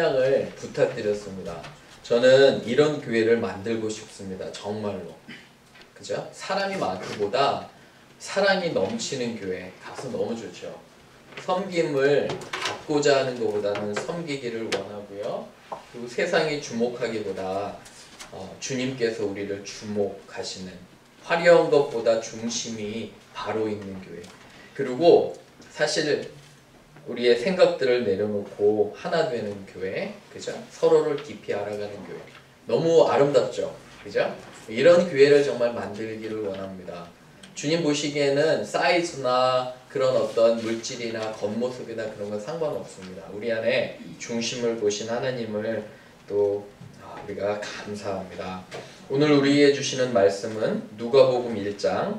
찬양을 부탁드렸습니다. 저는 이런 교회를 만들고 싶습니다. 정말로. 그죠? 사람이 많기보다 사랑이 넘치는 교회 가서 너무 좋죠. 섬김을 받고자 하는 것보다는 섬기기를 원하고요. 그리고 세상이 주목하기보다 어, 주님께서 우리를 주목하시는 화려한 것보다 중심이 바로 있는 교회. 그리고 사실 우리의 생각들을 내려놓고 하나 되는 교회, 그죠? 서로를 깊이 알아가는 교회. 너무 아름답죠? 그죠? 이런 교회를 정말 만들기를 원합니다. 주님 보시기에는 사이즈나 그런 어떤 물질이나 겉모습이나 그런 건 상관없습니다. 우리 안에 중심을 보신 하나님을 또 아, 우리가 감사합니다. 오늘 우리에게 주시는 말씀은 누가복음 1장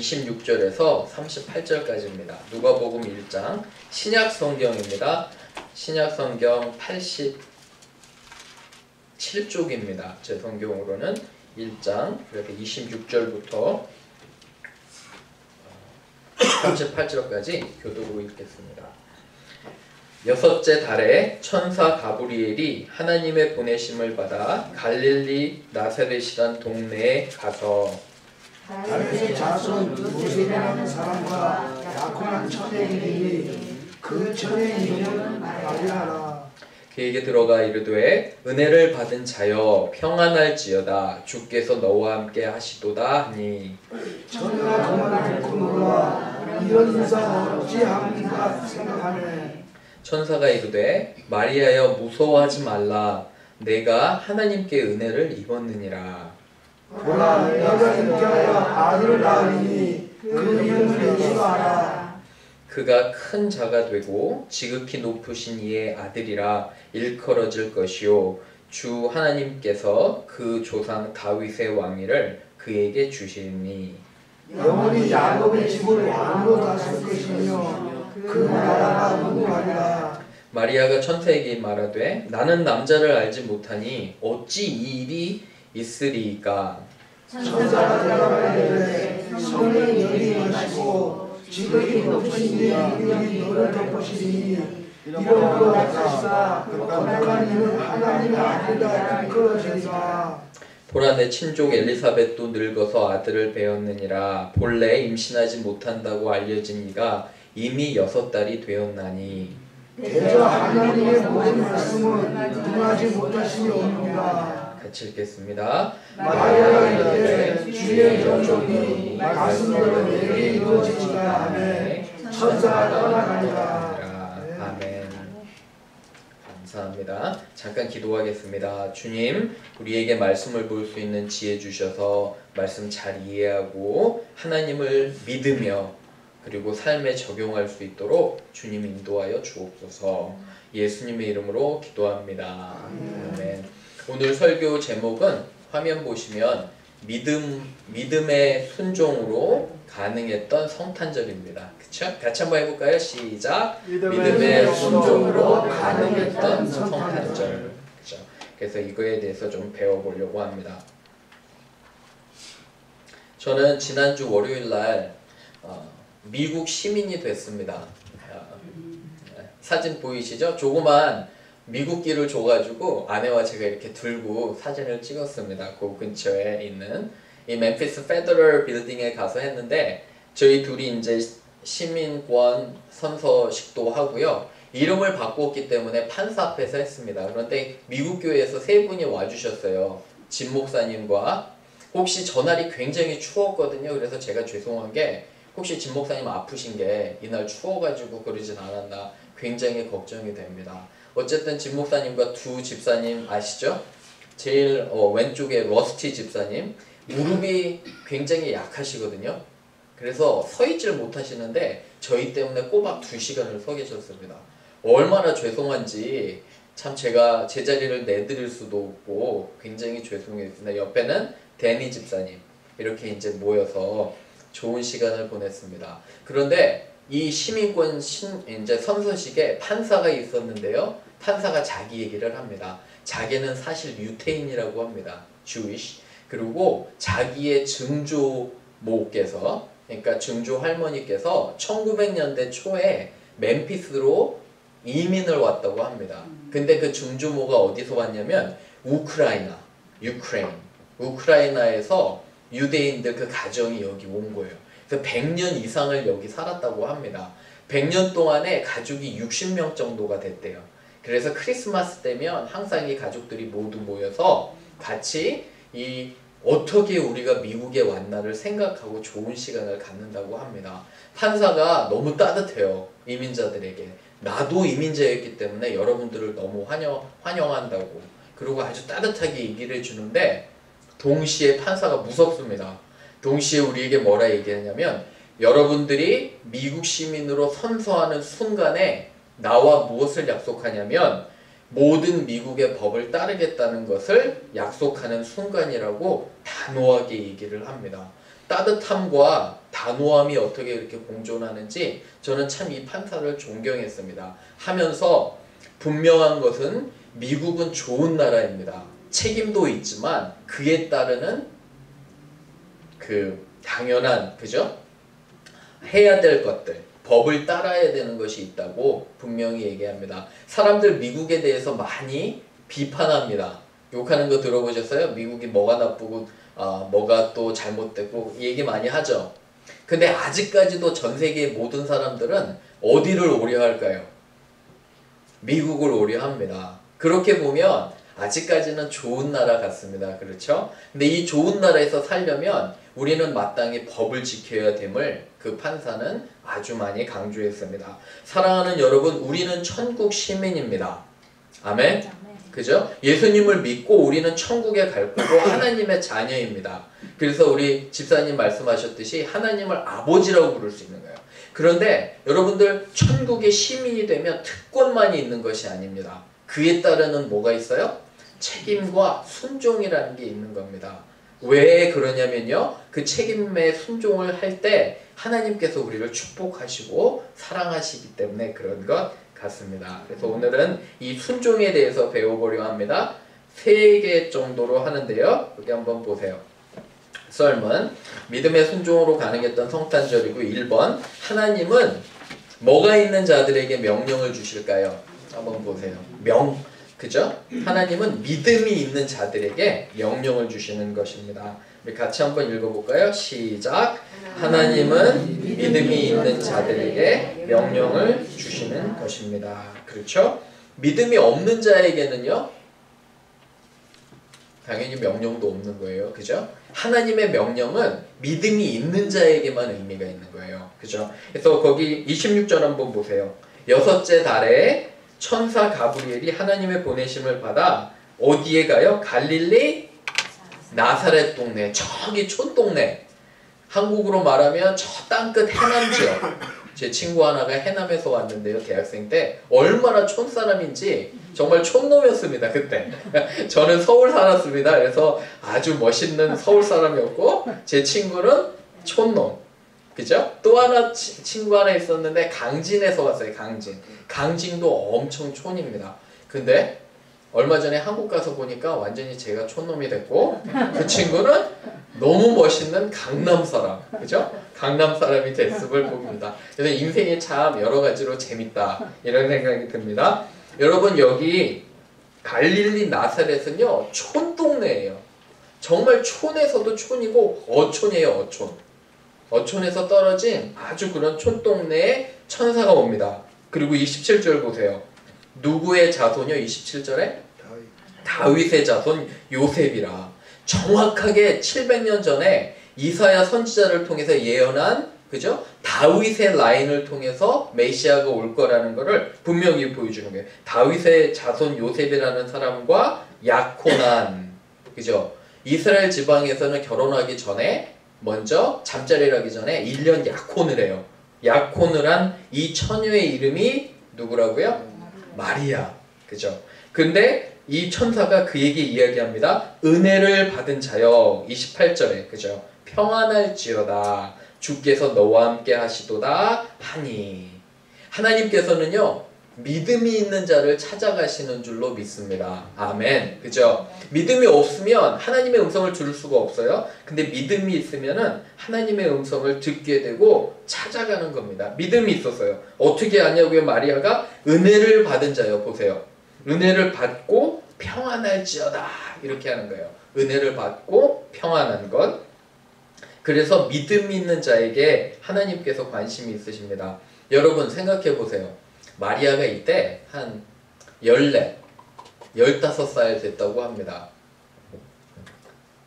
26절에서 38절까지입니다. 누가복음 1장 신약 성경입니다. 신약 성경 87쪽입니다. 제 성경으로는 1장 이렇게 26절부터 38절까지 교도로 읽겠습니다. 여섯째 달에 천사 가브리엘이 하나님의 보내심을 받아 갈릴리 나사렛이란 동네에 가서 다윗의 자손 요셉이라는 사람과 약혼한 처녀이니 그 처녀의 이름은 마리아라. 그에게 들어가 이르되 은혜를 받은 자여 평안할지어다. 주께서 너와 함께 하시도다 하니. 그 말을 듣고 놀라 이런 인사가 어찌합니까 생각하네. 천사가 이르되 마리아여 무서워하지 말라. 내가 하나님께 은혜를 입었느니라 보라 내가 인자하여 아들을 낳으니 그 이름을 예수하라 그가 큰 자가 되고 지극히 높으신 이의 아들이라 일컬어질 것이요. 주 하나님께서 그 조상 다윗의 왕위를 그에게 주시니. 영원히 야곱의 집을 왕으로 다스릴 것이며 그 나라가 무궁하리라. 마리아가 천사에게 말하되 나는 남자를 알지 못하니 어찌 이 일이 있으리이까 천사가 대답하되 성령이 너희 임하시고 지극히 높으신 이의 이름이 너를 덮으시니 이름으로 나타시다 거룩한 이는 하나님의 아들이라 일컬어지리라 보라 내 친족 엘리사벳도 늙어서 아들을 배었느니라. 본래 임신하지 못한다고 알려진 이가 이미 여섯 달이 되었나니. 대저 하나님의 모든 말씀은 능하지 못하심이 없느니라 같이 읽겠습니다. 마리아가 이르되 주의 종족이 말씀대로 내게 이루어지지가 하매 천사가 떠나가니라 아멘. 감사합니다. 잠깐 기도하겠습니다. 주님, 우리에게 말씀을 볼 수 있는 지혜 주셔서 말씀 잘 이해하고 하나님을 믿으며 그리고 삶에 적용할 수 있도록 주님 인도하여 주옵소서. 예수님의 이름으로 기도합니다. 아멘. 오늘 설교 제목은 화면 보시면 믿음 믿음의 순종으로 가능했던 성탄절입니다. 그쵸? 같이 한번 해볼까요? 시작. 믿음의 순종으로 가능했던 성탄절. 그죠? 그래서 이거에 대해서 좀 배워보려고 합니다. 저는 지난주 월요일 날 어, 미국 시민이 됐습니다. 어, 사진 보이시죠? 조그만 미국기를 줘가지고 아내와 제가 이렇게 들고 사진을 찍었습니다. 그 근처에 있는 이 멤피스 페더럴 빌딩에 가서 했는데 저희 둘이 이제 시민권 선서식도 하고요. 이름을 바꿨기 때문에 판사 앞에서 했습니다. 그런데 미국 교회에서 세 분이 와주셨어요. 진 목사님과 혹시 전날이 굉장히 추웠거든요. 그래서 제가 죄송한 게 혹시 진 목사님 아프신 게 이날 추워가지고 그러진 않았나 굉장히 걱정이 됩니다. 어쨌든 진 목사님과 두 집사님 아시죠? 제일 어, 왼쪽에 러스티 집사님 무릎이 굉장히 약하시거든요. 그래서 서 있질 못하시는데 저희 때문에 꼬박 두 시간을 서 계셨습니다. 얼마나 죄송한지 참 제가 제자리를 내드릴 수도 없고 굉장히 죄송했습니다. 옆에는 데니 집사님 이렇게 이제 모여서 좋은 시간을 보냈습니다. 그런데 이 시민권 신, 이제 선서식에 판사가 있었는데요. 판사가 자기 얘기를 합니다. 자기는 사실 유태인이라고 합니다. Jewish. 그리고 자기의 증조모께서 그러니까 증조 할머니께서 1900년대 초에 멤피스로 이민을 왔다고 합니다. 근데 그 증조모가 어디서 왔냐면 우크라이나, 유크레인, 우크라이나에서 유대인들 그 가정이 여기 온 거예요. 그래서 100년 이상을 여기 살았다고 합니다. 100년 동안에 가족이 60명 정도가 됐대요. 그래서 크리스마스 때면 항상 이 가족들이 모두 모여서 같이 이 어떻게 우리가 미국에 왔나를 생각하고 좋은 시간을 갖는다고 합니다. 판사가 너무 따뜻해요. 이민자들에게. 나도 이민자였기 때문에 여러분들을 너무 환영, 환영한다고. 그리고 아주 따뜻하게 얘기를 해주는데 동시에 판사가 무섭습니다. 동시에 우리에게 뭐라 얘기하냐면 여러분들이 미국 시민으로 선서하는 순간에 나와 무엇을 약속하냐면 모든 미국의 법을 따르겠다는 것을 약속하는 순간이라고 단호하게 얘기를 합니다. 따뜻함과 단호함이 어떻게 이렇게 공존하는지 저는 참 이 판사를 존경했습니다. 하면서 분명한 것은 미국은 좋은 나라입니다. 책임도 있지만 그에 따르는 그 당연한 그죠? 해야 될 것들 법을 따라야 되는 것이 있다고 분명히 얘기합니다. 사람들 미국에 대해서 많이 비판합니다. 욕하는 거 들어보셨어요? 미국이 뭐가 나쁘고 어, 뭐가 또 잘못되고 얘기 많이 하죠. 근데 아직까지도 전 세계의 모든 사람들은 어디를 오려할까요? 미국을 오려합니다. 그렇게 보면 아직까지는 좋은 나라 같습니다. 그렇죠? 근데 이 좋은 나라에서 살려면 우리는 마땅히 법을 지켜야 됨을 그 판사는 아주 많이 강조했습니다. 사랑하는 여러분, 우리는 천국 시민입니다. 아멘? 그죠? 예수님을 믿고 우리는 천국에 갈 거고 하나님의 자녀입니다. 그래서 우리 집사님 말씀하셨듯이 하나님을 아버지라고 부를 수 있는 거예요. 그런데 여러분들 천국의 시민이 되면 특권만이 있는 것이 아닙니다. 그에 따르는 뭐가 있어요? 책임과 순종이라는 게 있는 겁니다. 왜 그러냐면요. 그 책임에 순종을 할 때 하나님께서 우리를 축복하시고 사랑하시기 때문에 그런 것 같습니다. 그래서 오늘은 이 순종에 대해서 배워보려 합니다. 세 개 정도로 하는데요. 여기 한번 보세요. 썰문 믿음의 순종으로 가능했던 성탄절이고 1번 하나님은 뭐가 있는 자들에게 명령을 주실까요? 한번 보세요. 명 그죠? 하나님은 믿음이 있는 자들에게 명령을 주시는 것입니다. 우리 같이 한번 읽어볼까요? 시작. 하나님은 믿음이 있는 자들에게 명령을 주시는 것입니다. 그렇죠? 믿음이 없는 자에게는요, 당연히 명령도 없는 거예요. 그죠? 하나님의 명령은 믿음이 있는 자에게만 의미가 있는 거예요. 그죠? 그래서 거기 26절 한번 보세요. 여섯째 달에 천사 가브리엘이 하나님의 보내심을 받아 어디에 가요? 갈릴리? 나사렛 동네 저기 촌동네. 한국으로 말하면 저 땅끝 해남 지역. 제 친구 하나가 해남에서 왔는데요 대학생 때. 얼마나 촌 사람인지 정말 촌놈이었습니다 그때. 저는 서울 살았습니다. 그래서 아주 멋있는 서울 사람이었고 제 친구는 촌놈 그죠? 또 하나 치, 친구 하나 있었는데 강진에서 왔어요. 강진. 강진도 엄청 촌입니다. 근데 얼마 전에 한국 가서 보니까 완전히 제가 촌놈이 됐고 그 친구는 너무 멋있는 강남 사람. 그죠? 강남 사람이 됐음을 봅니다. 그래서 인생이 참 여러 가지로 재밌다. 이런 생각이 듭니다. 여러분 여기 갈릴리 나사렛은요. 촌 동네예요. 정말 촌에서도 촌이고 어촌이에요. 어촌. 어촌에서 떨어진 아주 그런 촌동네에 천사가 옵니다. 그리고 27절 보세요. 누구의 자손이요? 27절에 다윗의 자손 요셉이라. 정확하게 700년 전에 이사야 선지자를 통해서 예언한 그죠? 다윗의 라인을 통해서 메시아가 올 거라는 것을 분명히 보여주는 거예요. 다윗의 자손 요셉이라는 사람과 야코난 그죠? 이스라엘 지방에서는 결혼하기 전에 먼저 잠자리를 하기 전에 1년 약혼을 해요. 약혼을 한 이 처녀의 이름이 누구라고요? 마리아. 그죠? 근데 이 천사가 그에게 이야기합니다. 은혜를 받은 자여 28절에 그죠? 평안할지어다 주께서 너와 함께 하시도다 하니 하나님께서는요 믿음이 있는 자를 찾아가시는 줄로 믿습니다. 아멘. 그죠? 믿음이 없으면 하나님의 음성을 들을 수가 없어요. 근데 믿음이 있으면은 하나님의 음성을 듣게 되고 찾아가는 겁니다. 믿음이 있었어요. 어떻게 하냐고요? 마리아가 은혜를 받은 자요. 보세요. 은혜를 받고 평안할지어다. 이렇게 하는 거예요. 은혜를 받고 평안한 것. 그래서 믿음 있는 자에게 하나님께서 관심이 있으십니다. 여러분 생각해 보세요. 마리아가 이때 한 14, 15살 됐다고 합니다.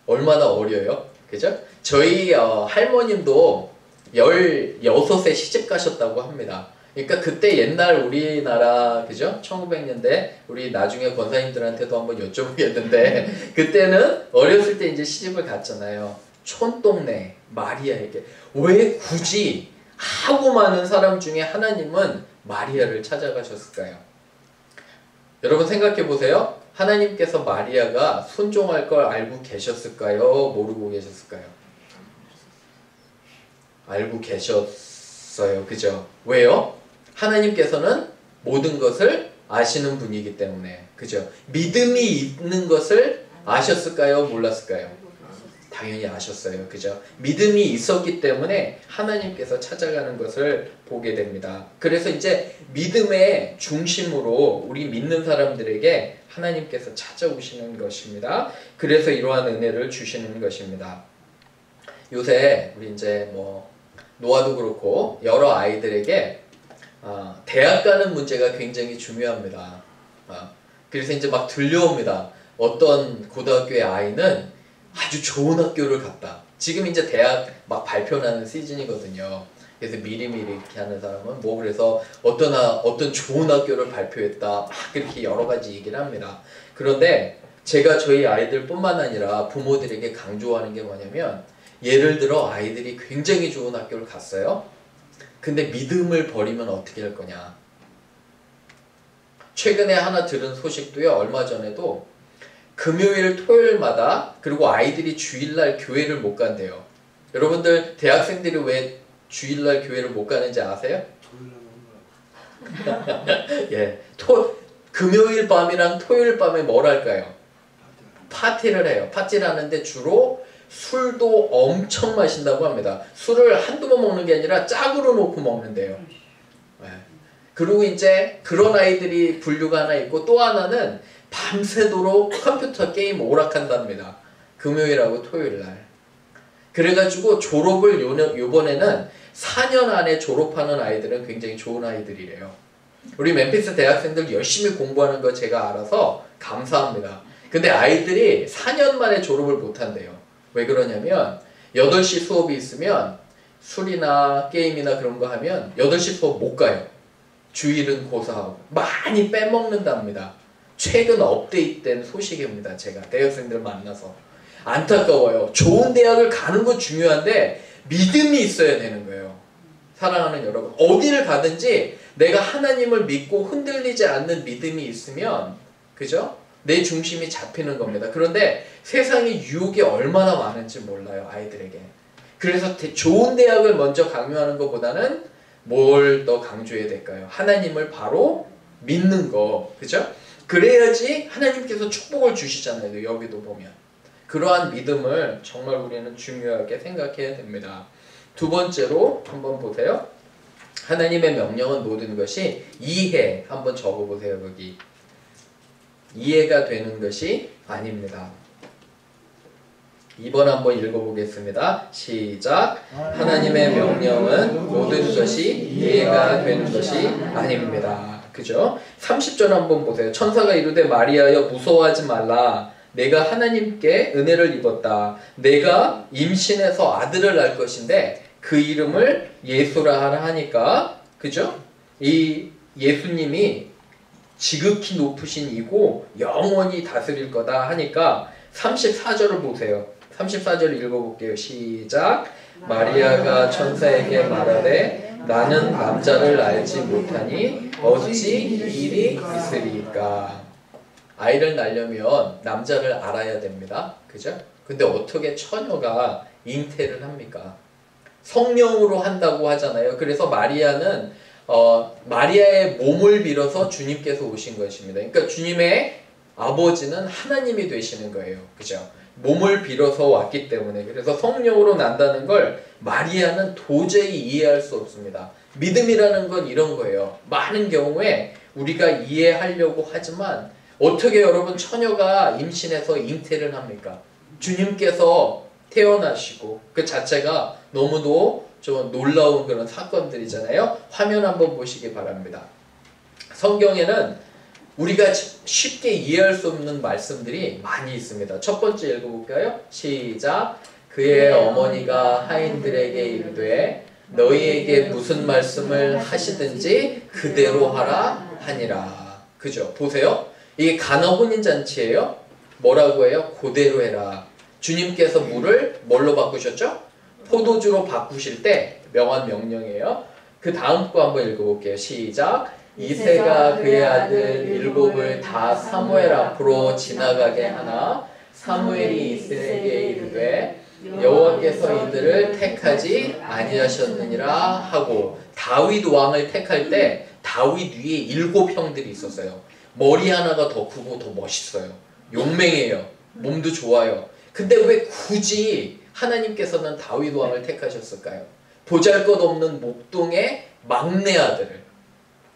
얼마나 어려요? 그죠? 저희 어, 할머님도 16세 시집 가셨다고 합니다. 그러니까 그때 옛날 우리나라 그죠? 1900년대 우리 나중에 권사님들한테도 한번 여쭤보겠는데 그때는 어렸을 때 이제 시집을 갔잖아요. 촌동네 마리아에게 왜 굳이 하고 많은 사람 중에 하나님은 마리아를 찾아가셨을까요? 여러분 생각해 보세요. 하나님께서 마리아가 순종할 걸 알고 계셨을까요? 모르고 계셨을까요? 알고 계셨어요. 그죠? 왜요? 하나님께서는 모든 것을 아시는 분이기 때문에. 그죠? 믿음이 있는 것을 아셨을까요? 몰랐을까요? 당연히 아셨어요. 그죠? 믿음이 있었기 때문에 하나님께서 찾아가는 것을 보게 됩니다. 그래서 이제 믿음의 중심으로 우리 믿는 사람들에게 하나님께서 찾아오시는 것입니다. 그래서 이러한 은혜를 주시는 것입니다. 요새 우리 이제 뭐 노아도 그렇고 여러 아이들에게 어, 대학 가는 문제가 굉장히 중요합니다. 어, 그래서 이제 막 들려옵니다. 어떤 고등학교의 아이는 아주 좋은 학교를 갔다. 지금 이제 대학 막 발표나는 시즌이거든요. 그래서 미리미리 이렇게 하는 사람은 뭐 그래서 어떤 어떤 좋은 학교를 발표했다 막 그렇게 여러 가지 얘기를 합니다. 그런데 제가 저희 아이들뿐만 아니라 부모들에게 강조하는 게 뭐냐면 예를 들어 아이들이 굉장히 좋은 학교를 갔어요. 근데 믿음을 버리면 어떻게 할 거냐? 최근에 하나 들은 소식도요. 얼마 전에도 금요일, 토요일마다 그리고 아이들이 주일날 교회를 못 간대요. 여러분들 대학생들이 왜 주일날 교회를 못 가는지 아세요? 예, 토 금요일 밤이랑 토요일 밤에 뭘 할까요? 파티를 해요. 파티를 하는데 주로 술도 엄청 마신다고 합니다. 술을 한두 번 먹는 게 아니라 짝으로 놓고 먹는데요. 예. 그리고 이제 그런 아이들이 분류가 하나 있고 또 하나는 밤새도록 컴퓨터 게임 오락한답니다. 금요일하고 토요일 날. 그래가지고 졸업을 요번에는 4년 안에 졸업하는 아이들은 굉장히 좋은 아이들이래요. 우리 멤피스 대학생들 열심히 공부하는 거 제가 알아서 감사합니다. 근데 아이들이 4년 만에 졸업을 못한대요. 왜 그러냐면 8시 수업이 있으면 술이나 게임이나 그런 거 하면 8시 수업 못 가요. 주일은 고사하고 많이 빼먹는답니다. 최근 업데이트된 소식입니다. 제가 대학생들 만나서 안타까워요. 좋은 대학을 가는 건 중요한데 믿음이 있어야 되는 거예요. 사랑하는 여러분 어디를 가든지 내가 하나님을 믿고 흔들리지 않는 믿음이 있으면 그죠? 내 중심이 잡히는 겁니다. 그런데 세상에 유혹이 얼마나 많은지 몰라요 아이들에게. 그래서 좋은 대학을 먼저 강요하는 것보다는 뭘 더 강조해야 될까요? 하나님을 바로 믿는 거, 그죠? 그래야지 하나님께서 축복을 주시잖아요. 여기도 보면. 그러한 믿음을 정말 우리는 중요하게 생각해야 됩니다. 두 번째로 한번 보세요. 하나님의 명령은 모든 것이 이해 한번 적어보세요. 여기 이해가 되는 것이 아닙니다. 2번 한번 읽어보겠습니다. 시작. 하나님의 명령은 모든 것이 이해가 되는 것이 아닙니다. 그죠? 30절 한번 보세요. 천사가 이르되 마리아여 무서워하지 말라. 내가 하나님께 은혜를 입었다. 내가 임신해서 아들을 낳을 것인데 그 이름을 예수라 하라 하니까 그죠? 이 예수님이 지극히 높으신 이고 영원히 다스릴 거다 하니까 34절을 보세요. 34절 읽어볼게요. 시작. 마리아가 천사에게 말하되 나는 남자를 알지 못하니 어찌 일이 있으리까. 아이를 낳으려면 남자를 알아야 됩니다. 그죠? 근데 어떻게 처녀가 잉태를 합니까? 성령으로 한다고 하잖아요. 그래서 마리아는 어, 마리아의 몸을 빌어서 주님께서 오신 것입니다. 그러니까 주님의 아버지는 하나님이 되시는 거예요. 그죠? 몸을 빌어서 왔기 때문에 그래서 성령으로 난다는 걸 마리아는 도저히 이해할 수 없습니다. 믿음이라는 건 이런 거예요. 많은 경우에 우리가 이해하려고 하지만 어떻게 여러분 처녀가 임신해서 잉태를 합니까? 주님께서 태어나시고 그 자체가 너무도 좀 놀라운 그런 사건들이잖아요. 화면 한번 보시기 바랍니다. 성경에는 우리가 쉽게 이해할 수 없는 말씀들이 많이 있습니다. 첫 번째 읽어볼까요? 시작. 그의 어머니가 하인들에게 이르되 너희에게 무슨 말씀을 하시든지 그대로 하라 하니라. 그죠? 보세요. 이게 가나 혼인 잔치예요. 뭐라고 해요? 그대로 해라. 주님께서 물을 뭘로 바꾸셨죠? 포도주로 바꾸실 때 명한 명령이에요. 그 다음 거 한번 읽어볼게요. 시작. 이세가 그의 아들 일곱을 다 사무엘 앞으로 지나가게 하나 사무엘이 이세에게 이르되 여호와께서 이들을 택하지 아니하셨느니라 하고 다윗 왕을 택할 때 다윗 위에 일곱 형들이 있었어요. 머리 하나가 더 크고 더 멋있어요. 용맹해요. 몸도 좋아요. 근데 왜 굳이 하나님께서는 다윗 왕을 택하셨을까요? 보잘것없는 목동의 막내 아들을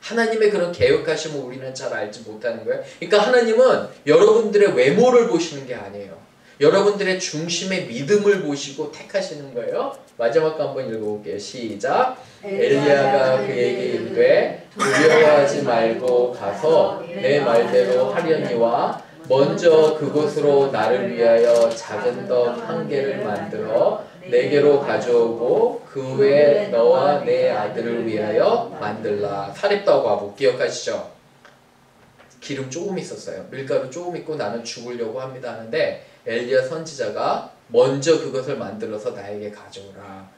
하나님의 그런 계획하심을 우리는 잘 알지 못하는 거예요. 그러니까 하나님은 여러분들의 외모를 보시는 게 아니에요. 여러분들의 중심의 믿음을 보시고 택하시는 거예요. 마지막 거 한번 읽어볼게요. 시작. 엘리야가 그에게 이르되 두려워하지 말고 가서 내 말대로 하려니와 먼저 그곳으로 나를 위하여 작은 덕한 개를 만들어 내게로 가져오고 그 외에 너와 내 아들을 위하여 만들라. 사립다고 하고 기억하시죠? 기름 조금 있었어요. 밀가루 조금 있고 나는 죽으려고 합니다 하는데 엘리야 선지자가 먼저 그것을 만들어서 나에게 가져오라.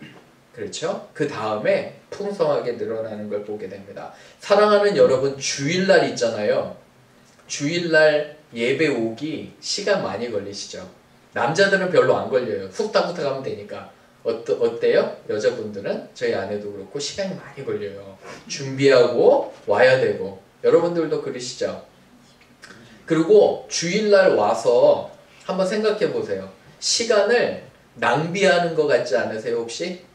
그렇죠? 그 다음에 풍성하게 늘어나는 걸 보게 됩니다. 사랑하는 여러분 주일날 있잖아요. 주일날 예배 오기 시간 많이 걸리시죠? 남자들은 별로 안 걸려요. 훅딱훅딱 하면 되니까. 어떠, 어때요? 여자분들은 저희 아내도 그렇고 시간이 많이 걸려요. 준비하고 와야 되고 여러분들도 그러시죠? 그리고 주일날 와서 한번 생각해 보세요. 시간을 낭비하는 것 같지 않으세요 혹시?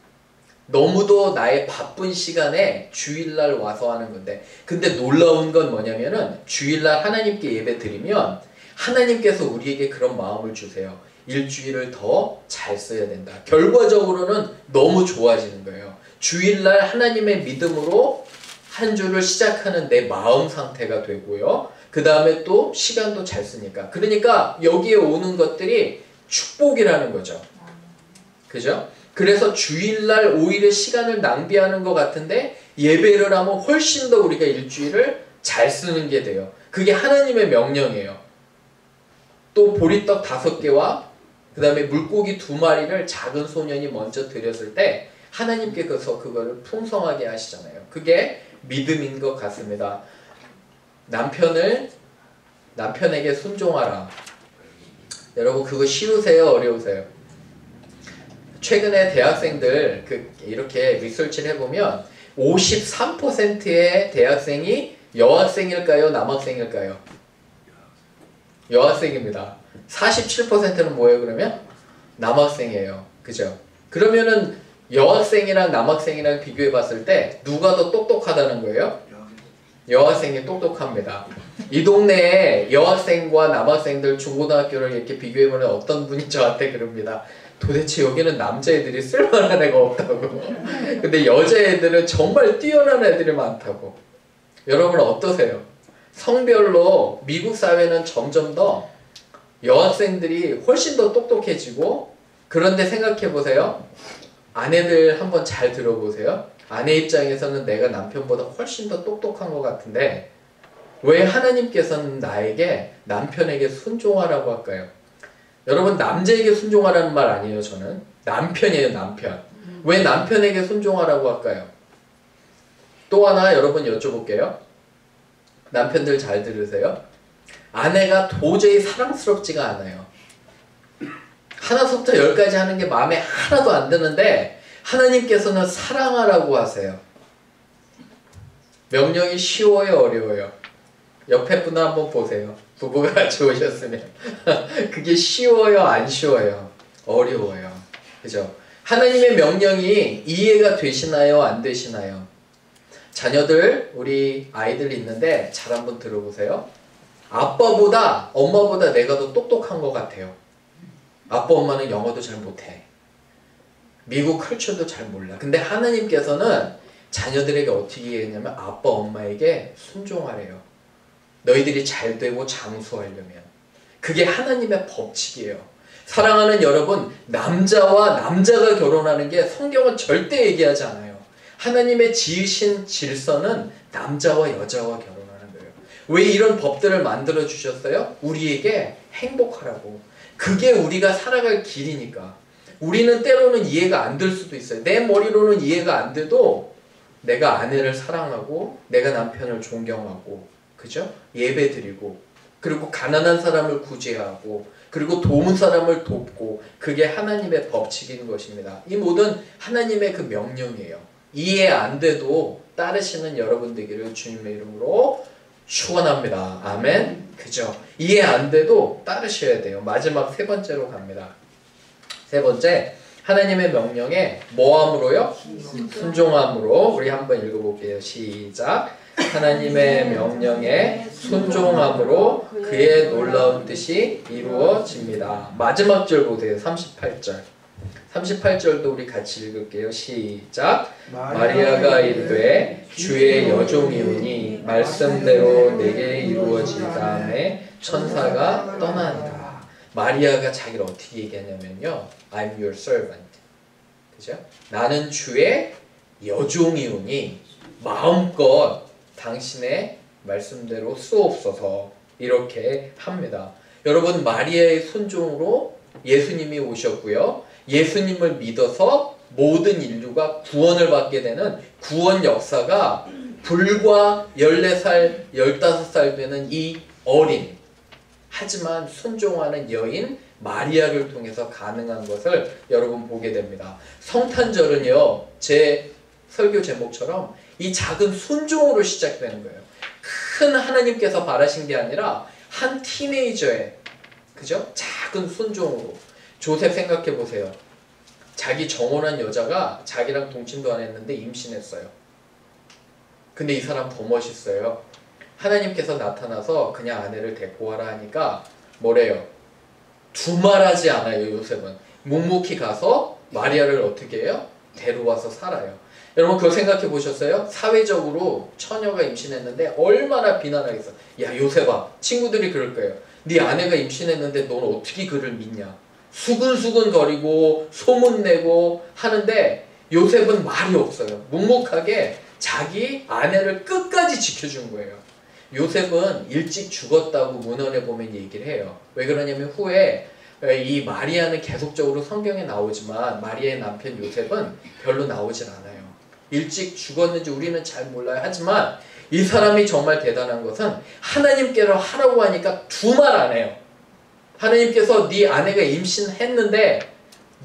너무도 나의 바쁜 시간에 주일날 와서 하는 건데 근데 놀라운 건 뭐냐면은 주일날 하나님께 예배 드리면 하나님께서 우리에게 그런 마음을 주세요. 일주일을 더 잘 써야 된다. 결과적으로는 너무 좋아지는 거예요. 주일날 하나님의 믿음으로 한 주를 시작하는 내 마음 상태가 되고요. 그 다음에 또 시간도 잘 쓰니까. 그러니까 여기에 오는 것들이 축복이라는 거죠. 그죠? 그래서 주일날 오히려 시간을 낭비하는 것 같은데 예배를 하면 훨씬 더 우리가 일주일을 잘 쓰는 게 돼요. 그게 하나님의 명령이에요. 또 보리떡 다섯 개와 그 다음에 물고기 두 마리를 작은 소년이 먼저 드렸을 때 하나님께서 그거를 풍성하게 하시잖아요. 그게 믿음인 것 같습니다. 남편을 남편에게 순종하라. 여러분 그거 쉬우세요? 어려우세요? 최근에 대학생들 그 이렇게 리서치를 해보면 53%의 대학생이 여학생일까요? 남학생일까요? 여학생입니다. 47%는 뭐예요 그러면? 남학생이에요. 그죠? 그러면은 여학생이랑 남학생이랑 비교해 봤을 때 누가 더 똑똑하다는 거예요? 여학생이 똑똑합니다. 이 동네에 여학생과 남학생들 중고등학교를 이렇게 비교해보면 어떤 분이 저한테 그럽니다. 도대체 여기는 남자애들이 쓸만한 애가 없다고. 근데 여자애들은 정말 뛰어난 애들이 많다고. 여러분 어떠세요? 성별로 미국 사회는 점점 더 여학생들이 훨씬 더 똑똑해지고 그런데 생각해 보세요. 아내들 한번 잘 들어보세요. 아내 입장에서는 내가 남편보다 훨씬 더 똑똑한 것 같은데 왜 하나님께서는 나에게 남편에게 순종하라고 할까요? 여러분 남자에게 순종하라는 말 아니에요 저는 남편이에요 남편 왜 남편에게 순종하라고 할까요? 또 하나 여러분 여쭤볼게요 남편들 잘 들으세요 아내가 도저히 사랑스럽지가 않아요 하나부터 열까지 하는 게 마음에 하나도 안 드는데 하나님께서는 사랑하라고 하세요 명령이 쉬워요, 어려워요? 옆에 분 한번 보세요. 부부가 같이 오셨으면 그게 쉬워요, 안 쉬워요? 어려워요. 그죠? 하나님의 명령이 이해가 되시나요, 안 되시나요? 자녀들, 우리 아이들 있는데 잘 한번 들어보세요. 아빠보다, 엄마보다 내가 더 똑똑한 것 같아요. 아빠, 엄마는 영어도 잘 못해. 미국 컬처도 잘 몰라. 근데 하나님께서는 자녀들에게 어떻게 얘기했냐면 아빠, 엄마에게 순종하래요. 너희들이 잘 되고 장수하려면. 그게 하나님의 법칙이에요. 사랑하는 여러분, 남자와 남자가 결혼하는 게 성경은 절대 얘기하지 않아요. 하나님의 지으신 질서는 남자와 여자와 거예요. 왜 이런 법들을 만들어 주셨어요? 우리에게 행복하라고. 그게 우리가 살아갈 길이니까. 우리는 때로는 이해가 안 될 수도 있어요. 내 머리로는 이해가 안 돼도 내가 아내를 사랑하고 내가 남편을 존경하고 그죠? 예배 드리고 그리고 가난한 사람을 구제하고 그리고 도문 사람을 돕고 그게 하나님의 법칙인 것입니다. 이 모든 하나님의 그 명령이에요. 이해 안 돼도 따르시는 여러분 되기를 주님의 이름으로 축원합니다. 아멘. 그죠? 이해 안 돼도 따르셔야 돼요. 마지막 세 번째로 갑니다. 세 번째 하나님의 명령에 뭐함으로요? 순종함으로 우리 한번 읽어볼게요. 시작. 하나님의 명령에 순종함으로 그의 놀라운 뜻이 이루어집니다. 마지막 절 보세요. 38절. 38절도 우리 같이 읽을게요. 시작. 마리아가 이르되 주의 여종이오니 말씀대로 내게 이루어질 다음에 천사가 떠난다. 마리아가 자기를 어떻게 얘기하냐면요. I'm your servant. 그죠? 나는 주의 여종이오니 마음껏 당신의 말씀대로 쓰옵소서 이렇게 합니다. 여러분 마리아의 순종으로 예수님이 오셨고요. 예수님을 믿어서 모든 인류가 구원을 받게 되는 구원 역사가 불과 14살, 15살 되는 이 어린 하지만 순종하는 여인 마리아를 통해서 가능한 것을 여러분 보게 됩니다. 성탄절은요. 제 설교 제목처럼 이 작은 순종으로 시작되는 거예요. 큰 하나님께서 바라신 게 아니라 한 티네이저의 그죠? 작은 순종으로 조셉 생각해 보세요. 자기 정혼한 여자가 자기랑 동침도 안 했는데 임신했어요. 근데 이 사람 더 멋있어요. 하나님께서 나타나서 그냥 아내를 데리고 와라 하니까 뭐래요? 두말하지 않아요 요셉은. 묵묵히 가서 마리아를 어떻게 해요? 데려와서 살아요. 여러분 그거 생각해 보셨어요? 사회적으로 처녀가 임신했는데 얼마나 비난하겠어. 야 요셉아 친구들이 그럴 거예요. 네 아내가 임신했는데 너는 어떻게 그를 믿냐? 수근수근 거리고 소문내고 하는데 요셉은 말이 없어요. 묵묵하게 자기 아내를 끝까지 지켜준 거예요. 요셉은 일찍 죽었다고 문헌에 보면 얘기를 해요. 왜 그러냐면 후에 이 마리아는 계속적으로 성경에 나오지만 마리아의 남편 요셉은 별로 나오질 않아요. 일찍 죽었는지 우리는 잘 몰라요. 하지만 이 사람이 정말 대단한 것은 하나님께로 하라고 하니까 두 말 안 해요. 하나님께서 네 아내가 임신했는데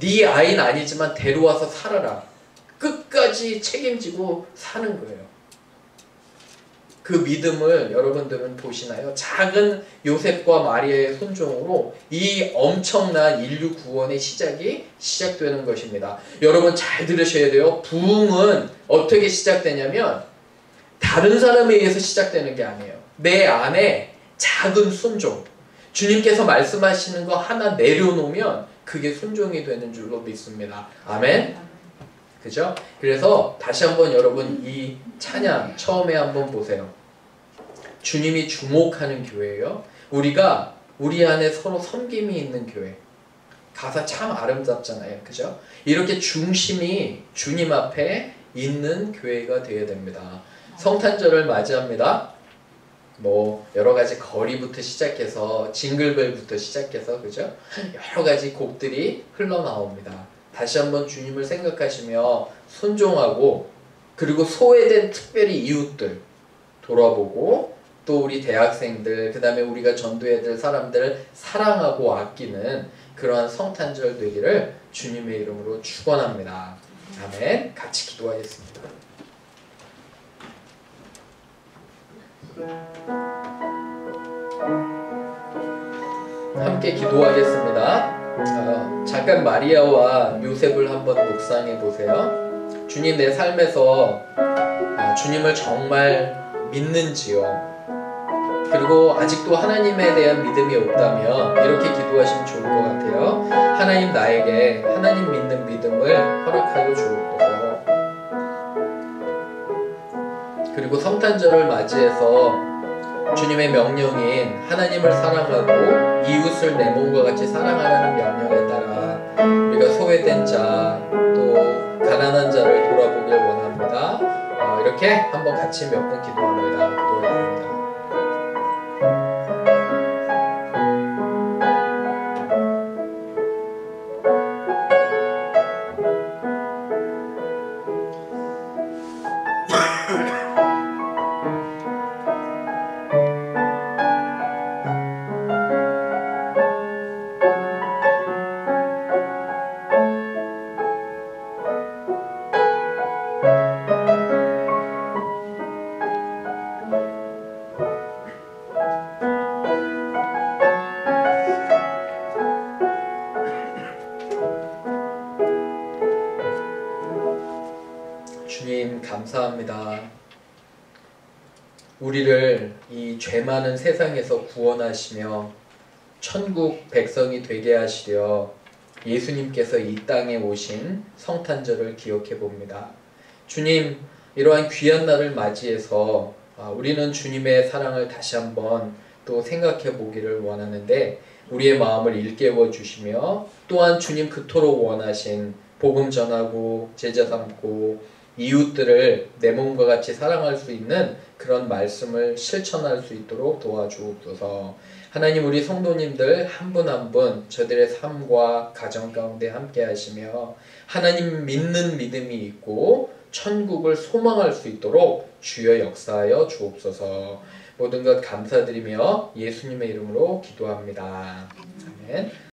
네 아이는 아니지만 데려와서 살아라. 끝까지 책임지고 사는 거예요. 그 믿음을 여러분들은 보시나요? 작은 요셉과 마리아의 순종으로 이 엄청난 인류 구원의 시작이 시작되는 것입니다. 여러분 잘 들으셔야 돼요. 부흥은 어떻게 시작되냐면 다른 사람에 의해서 시작되는 게 아니에요. 내 안에 작은 순종. 주님께서 말씀하시는 거 하나 내려놓으면 그게 순종이 되는 줄로 믿습니다. 아멘. 그죠? 그래서 다시 한번 여러분 이 찬양 처음에 한번 보세요. 주님이 주목하는 교회예요. 우리가 우리 안에 서로 섬김이 있는 교회. 가사 참 아름답잖아요. 그죠? 이렇게 중심이 주님 앞에 있는 교회가 되어야 됩니다. 성탄절을 맞이합니다. 뭐 여러 가지 거리부터 시작해서 징글벨부터 시작해서 그죠? 여러 가지 곡들이 흘러나옵니다. 다시 한번 주님을 생각하시며 순종하고 그리고 소외된 특별히 이웃들 돌아보고 또 우리 대학생들 그 다음에 우리가 전도해야 될 사람들을 사랑하고 아끼는 그러한 성탄절 되기를 주님의 이름으로 축원합니다. 아멘. 같이 기도하겠습니다. 함께 기도하겠습니다. 어, 잠깐 마리아와 요셉을 한번 묵상해 보세요. 주님 내 삶에서 아, 주님을 정말 믿는지요? 그리고 아직도 하나님에 대한 믿음이 없다면 이렇게 기도하시면 좋을 것 같아요. 하나님 나에게 하나님 믿는 믿음을 허락하여 주옵소서. 그리고 성탄절을 맞이해서 주님의 명령인 하나님을 사랑하고 이웃을 내 몸과 같이 사랑하라는 명령에 따라 우리가 소외된 자 또 가난한 자를 돌아보길 원합니다. 어, 이렇게 한번 같이 몇 분 기도합니다. 우리를 이 죄 많은 세상에서 구원하시며 천국 백성이 되게 하시려 예수님께서 이 땅에 오신 성탄절을 기억해 봅니다. 주님, 이러한 귀한 날을 맞이해서 아, 우리는 주님의 사랑을 다시 한번 또 생각해 보기를 원하는데 우리의 마음을 일깨워 주시며 또한 주님 그토록 원하신 복음 전하고 제자 삼고 이웃들을 내 몸과 같이 사랑할 수 있는 그런 말씀을 실천할 수 있도록 도와주옵소서. 하나님 우리 성도님들 한 분 한 분 저들의 삶과 가정 가운데 함께 하시며 하나님 믿는 믿음이 있고 천국을 소망할 수 있도록 주여 역사하여 주옵소서. 모든 것 감사드리며 예수님의 이름으로 기도합니다. 아멘.